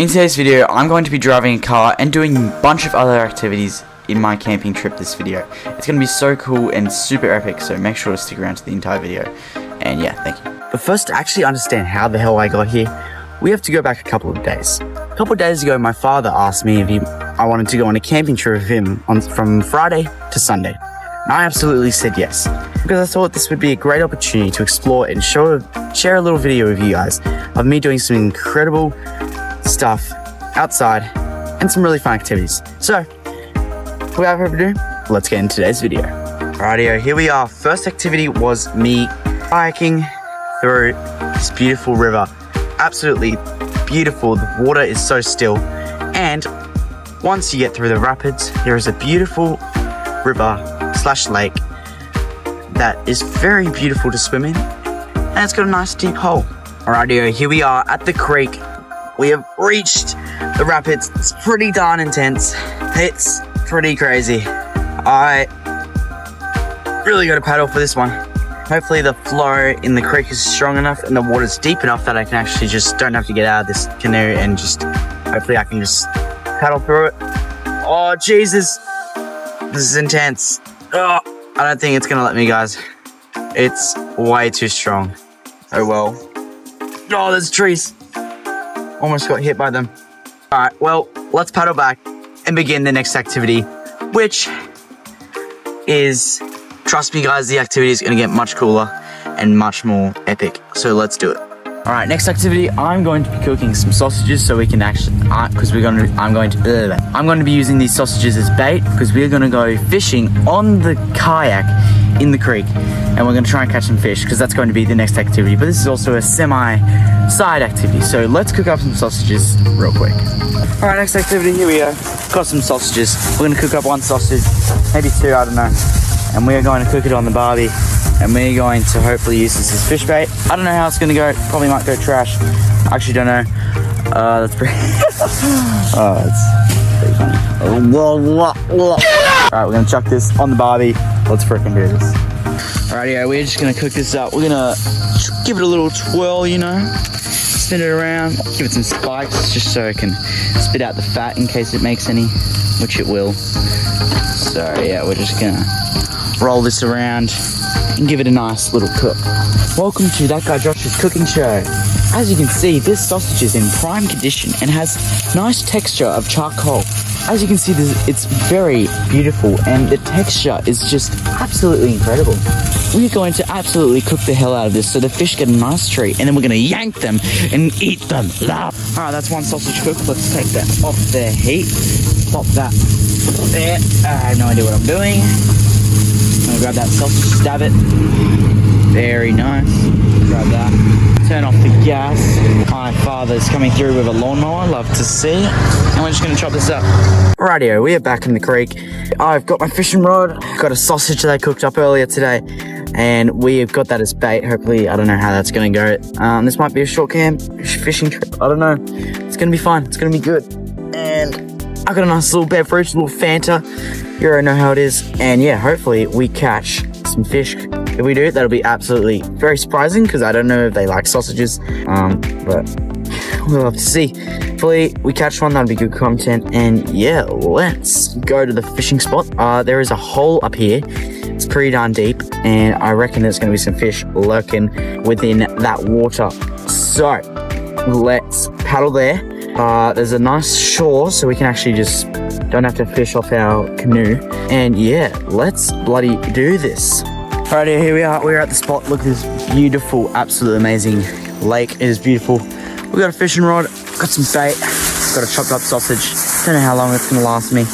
In today's video, I'm going to be driving a car and doing a bunch of other activities in my camping trip this video. It's going to be so cool and super epic, so make sure to stick around to the entire video. And yeah, thank you. But first, to actually understand how the hell I got here, we have to go back a couple of days. A couple of days ago, my father asked me if he, I wanted to go on a camping trip with him on, from Friday to Sunday. And I absolutely said yes, because I thought this would be a great opportunity to explore and show, share a little video with you guys of me doing some incredible stuff outside and some really fun activities. So, without further ado, let's get into today's video. Rightio, here we are. First activity was me hiking through this beautiful river. Absolutely beautiful. The water is so still. And once you get through the rapids, there is a beautiful river slash lake that is very beautiful to swim in. And it's got a nice deep hole. Alrighty, here we are at the creek. We have reached the rapids. It's pretty darn intense. It's pretty crazy. I really got to paddle for this one. Hopefully the flow in the creek is strong enough and the water's deep enough that I can actually just don't have to get out of this canoe and just hopefully I can just paddle through it. Oh Jesus, this is intense. Oh, I don't think it's gonna let me guys. It's way too strong. Oh well. Oh, there's trees. Almost got hit by them. All right, well, let's paddle back and begin the next activity, which is Trust me, guys, the activity is going to get much cooler and much more epic. So let's do it. All right, next activity, I'm going to be cooking some sausages so we can actually, because uh, we're going to, I'm going to, uh, I'm going to be using these sausages as bait because we're going to go fishing on the kayak in the creek and we're going to try and catch some fish because that's going to be the next activity. But this is also a semi side activity. So let's cook up some sausages real quick. All right, next activity, here we go. Got some sausages. We're going to cook up one sausage, maybe two, I don't know and we're going to cook it on the barbie and we're going to hopefully use this as fish bait. I don't know how it's going to go. Probably might go trash. I actually don't know. Uh, that's pretty... oh, it's pretty funny. Alright, we're going to chuck this on the barbie. Let's freaking do this. Alrighty, yeah, we're just to cook this up. We're to give it a little twirl, you know. Spin it around. Give it some spikes just so it can spit out the fat in case it makes any, which it will. So, yeah, we're just to roll this around and give it a nice little cook. Welcome to That Guy Josh's cooking show. As you can see, this sausage is in prime condition and has nice texture of charcoal. As you can see, this, it's very beautiful and the texture is just absolutely incredible. We're going to absolutely cook the hell out of this so the fish get a nice treat and then we're going to yank them and eat them. Alright, that's one sausage cooked. Let's take that off the heat. Pop that there. Ah, I have no idea what I'm doing I'm going to grab that sausage, stab it. Very nice. Grab that. Turn off the gas. My father's coming through with a lawnmower. Love to see. And we're just to chop this up. Rightio, we are back in the creek. I've got my fishing rod. Got a sausage that I cooked up earlier today. And we've got that as bait. Hopefully, I don't know how that's going to go. Um, this might be a short camp fishing trip. I don't know. It's going to be fun. It's going to be good. And I got a nice little beverage, a little Fanta. You already know how it is. And yeah, hopefully we catch some fish. If we do, that'll be absolutely very surprising because I don't know if they like sausages. Um, but we'll have to see. Hopefully we catch one, that'll be good content. And yeah, let's go to the fishing spot. Uh, there is a hole up here. It's pretty darn deep, and I reckon there's gonna be some fish lurking within that water. So let's paddle there uh, there's a nice shore, so we can actually just don't have to fish off our canoe. And yeah, let's bloody do this. Alrighty, here we are. We're at the spot. Look at this beautiful, absolutely amazing lake. It is beautiful. We got a fishing rod, got some bait, got a chopped up sausage. Don't know how long it's gonna last me.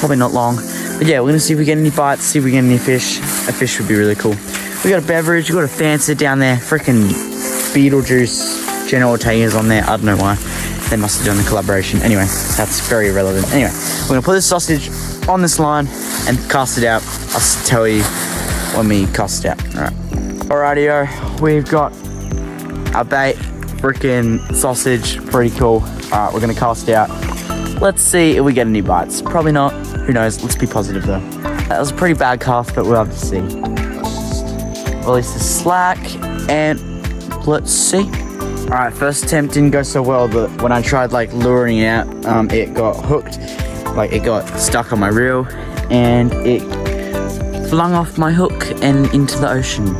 Probably not long. But yeah, we're gonna see if we get any bites, see if we get any fish. A fish would be really cool. We got a beverage, we got a Fanta down there. Freaking Beetlejuice, Jenna Ortega's on there. I don't know why. They must have done the collaboration. Anyway, that's very irrelevant. Anyway, we're gonna put this sausage on this line and cast it out. I'll tell you when we cast out. All right. Alrighty, we've got our bait, freaking sausage, pretty cool. All right, we're gonna cast out. Let's see if we get any bites. Probably not. Who knows? Let's be positive though. That was a pretty bad cast, but we'll have to see. Release the slack and let's see. Alright, first attempt didn't go so well, but when I tried like luring it out, um, it got hooked. Like it got stuck on my reel and it flung off my hook and into the ocean.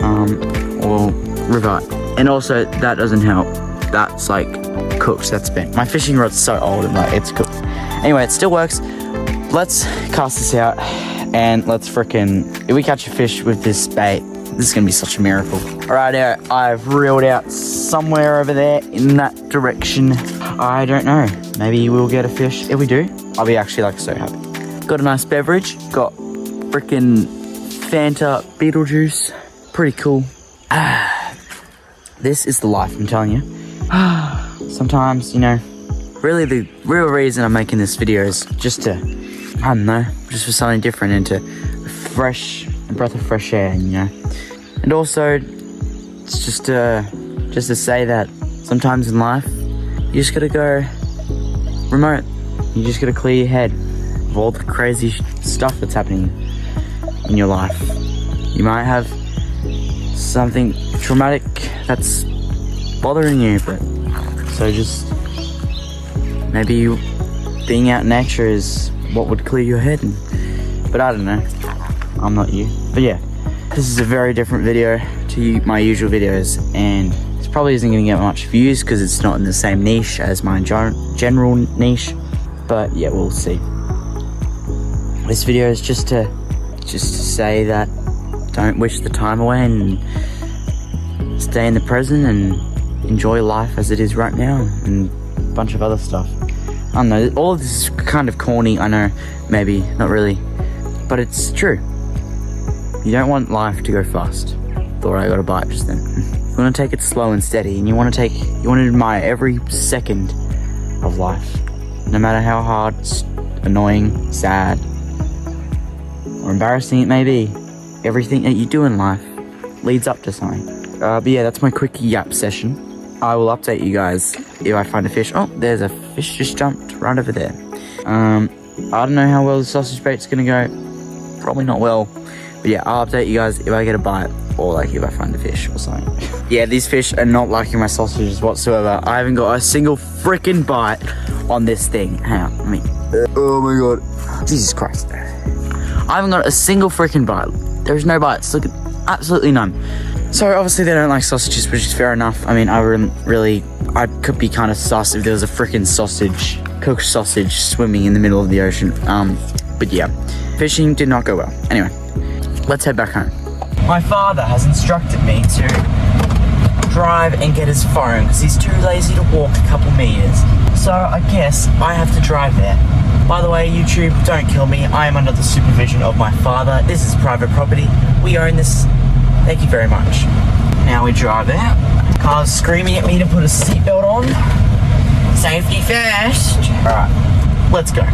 Um, or river. And also, that doesn't help. That's like cooked, that's bent. My fishing rod's so old and like it's cooked. Anyway, it still works. Let's cast this out and let's fricking, if we catch a fish with this bait, this is gonna be such a miracle. All right, I've reeled out somewhere over there in that direction. I don't know. Maybe we'll get a fish. If we do, I'll be actually like so happy. Got a nice beverage. Got freaking Fanta Beetlejuice. Pretty cool. Ah, this is the life, I'm telling you. Sometimes, you know, really the real reason I'm making this video is just to, I don't know, just for something different and to fresh, a breath of fresh air, you know. And also, it's just to, just to say that sometimes in life, you just gotta go remote. You just gotta clear your head of all the crazy stuff that's happening in your life. You might have something traumatic that's bothering you, but so just maybe you, being out in nature is what would clear your head. And, but I don't know. I'm not you. But yeah. This is a very different video to my usual videos and this probably isn't going to get much views because it's not in the same niche as my general niche but yeah we'll see this video is just to just to say that don't wish the time away and stay in the present and enjoy life as it is right now and a bunch of other stuff I don't know all of this is kind of corny I know maybe not really but it's true you don't want life to go fast. Thought I got a bite just then. You want to take it slow and steady, and you want to take, you want to admire every second of life. No matter how hard, annoying, sad, or embarrassing it may be, everything that you do in life leads up to something. Uh, but yeah, that's my quick yap session. I will update you guys if I find a fish. Oh, there's a fish just jumped right over there. Um, I don't know how well the sausage bait's gonna go. Probably not well. But yeah, I'll update you guys if I get a bite or like if I find a fish or something. yeah, these fish are not liking my sausages whatsoever. I haven't got a single freaking bite on this thing. Hang on, oh my god. Jesus Christ. I haven't got a single freaking bite. There's no bites, look, absolutely none. So obviously they don't like sausages, which is fair enough. I mean, I wouldn't really, I could be kind of sus if there was a freaking sausage, cooked sausage swimming in the middle of the ocean. Um, but yeah, fishing did not go well. Anyway, let's head back home. My father has instructed me to drive and get his phone because he's too lazy to walk a couple meters. So I guess I have to drive there. By the way, YouTube, don't kill me. I am under the supervision of my father. This is private property. We own this. Thank you very much. Now we drive out. Car's screaming at me to put a seatbelt on. Safety first. Alright, let's go.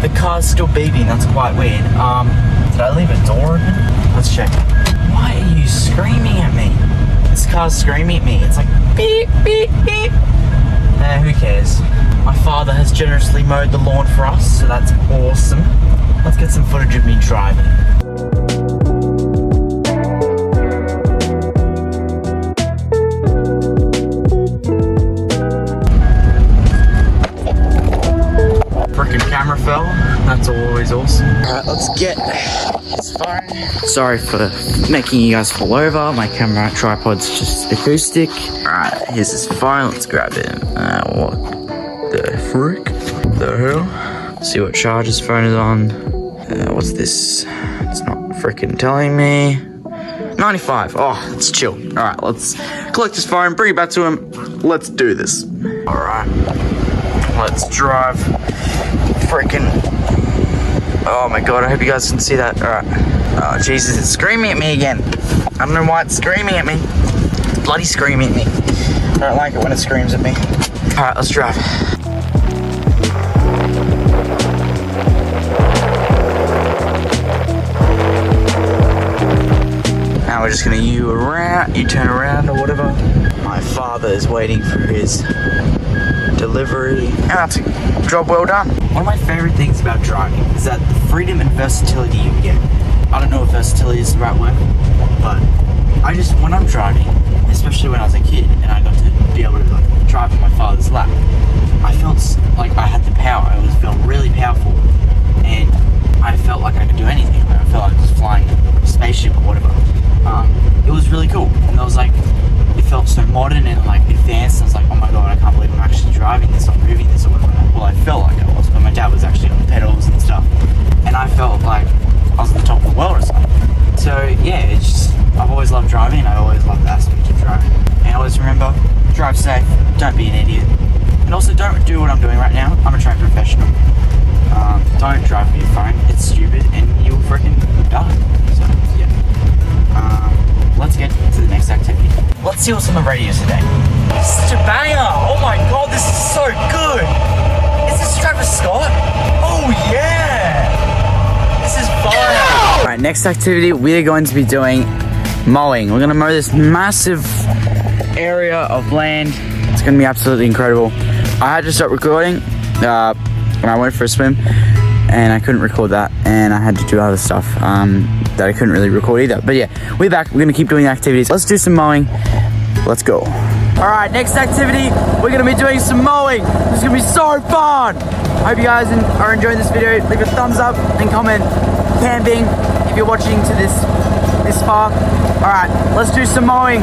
The car's still beeping, that's quite weird. Um, did I leave a door open? Let's check. Why are you screaming at me? This car's screaming at me. It's like beep, beep, beep. Eh, who cares? My father has generously mowed the lawn for us, so that's awesome. Let's get some footage of me driving. Freaking camera fell. That's always awesome. Alright, let's get this phone. Sorry for making you guys fall over. My camera tripod's just acoustic. Alright, here's this phone. Let's grab it. Uh, what the frick? The hell? See what charge this phone is on. Uh, what's this? It's not freaking telling me. 95. Oh, let's chill. Alright, let's collect his phone, bring it back to him. Let's do this. Alright. Let's drive. Freaking Oh my god, I hope you guys can see that. Alright. Oh, Jesus, it's screaming at me again. I don't know why it's screaming at me. It's bloody screaming at me. I don't like it when it screams at me. Alright, let's drive. We're just gonna U around, you turn around or whatever. My father is waiting for his delivery. And that's a job well done. One of my favorite things about driving is that the freedom and versatility you get. I don't know if versatility is the right word, but I just, when I'm driving, drive safe, don't be an idiot, and also don't do what I'm doing right now. I'm a trained professional. Um, don't drive with your phone. It's stupid, and you'll freaking die. So yeah. Um, let's get to the next activity. Let's see what's on the radio today. Such a banger! Oh my god, this is so good! Is this Travis Scott? Oh yeah! This is fire! Alright, next activity, we are going to be doing mowing. We're gonna mow this massive area of land. It's gonna be absolutely incredible. I had to stop recording uh, when I went for a swim and I couldn't record that and I had to do other stuff um, that I couldn't really record either. But yeah, we're back. We're gonna keep doing activities. Let's do some mowing. Let's go. All right, next activity, we're gonna be doing some mowing. This is gonna be so fun. Hope you guys are enjoying this video. Leave a thumbs up and comment camping if you're watching to this this far. All right, let's do some mowing.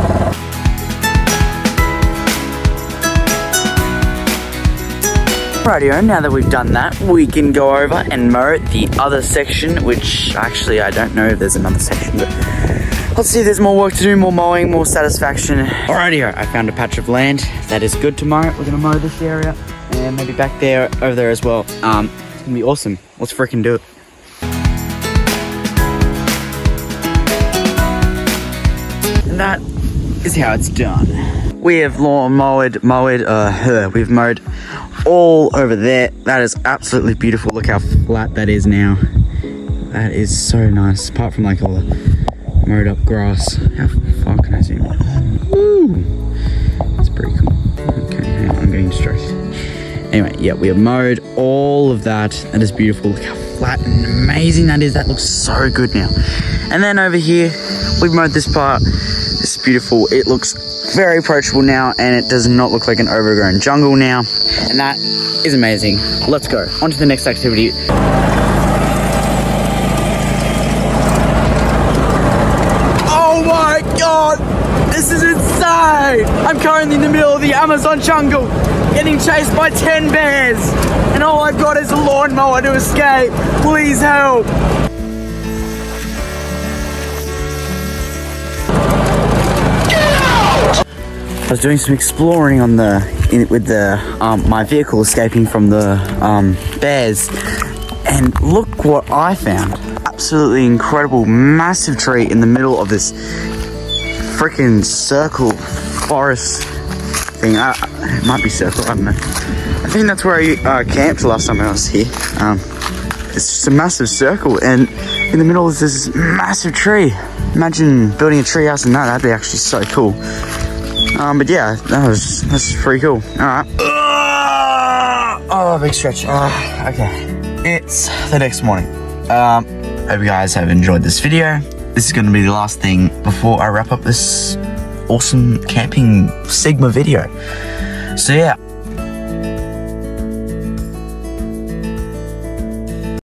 Rightio, now that we've done that, we can go over and mow the other section, which actually I don't know if there's another section, but let's see there's more work to do, more mowing, more satisfaction. Alrighty, I found a patch of land that is good to mow. We're gonna mow this area and maybe back there, over there as well. Um, it's gonna be awesome. Let's freaking do it. And that is how it's done. We have lawn mowed, mowed, uh, we've mowed all over there. That is absolutely beautiful. Look how flat that is now. That is so nice. Apart from like all the mowed up grass. How far can I zoom in? Woo! That's pretty cool. Okay, on, I'm getting distracted. Anyway, yeah, we have mowed all of that. That is beautiful. Look how flat and amazing that is. That looks so good now. And then over here, we've mowed this part. It's beautiful. It looks very approachable now and it does not look like an overgrown jungle now. And that is amazing. Let's go. On to the next activity. Oh my god! This is insane! I'm currently in the middle of the Amazon jungle, getting chased by 10 bears, and all I've got is a lawnmower to escape. Please help! I was doing some exploring on the in, with the um, my vehicle escaping from the um, bears, and look what I found! Absolutely incredible, massive tree in the middle of this freaking circle forest thing. I, it might be circle. I don't know. I think that's where I uh, camped last time I was here. Um, it's just a massive circle, and in the middle is this massive tree. Imagine building a tree house in that. That'd be actually so cool. Um, but yeah, that was that's pretty cool. All right. Oh, big stretch. Okay, it's the next morning. Um, hope you guys have enjoyed this video. This is going to be the last thing before I wrap up this awesome camping Sigma video. So yeah,